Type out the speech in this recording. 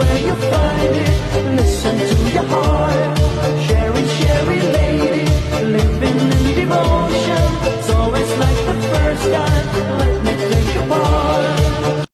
Where you find it. Listen to your heart. Cheri, Cheri lady, living in devotion. It's always like the first time.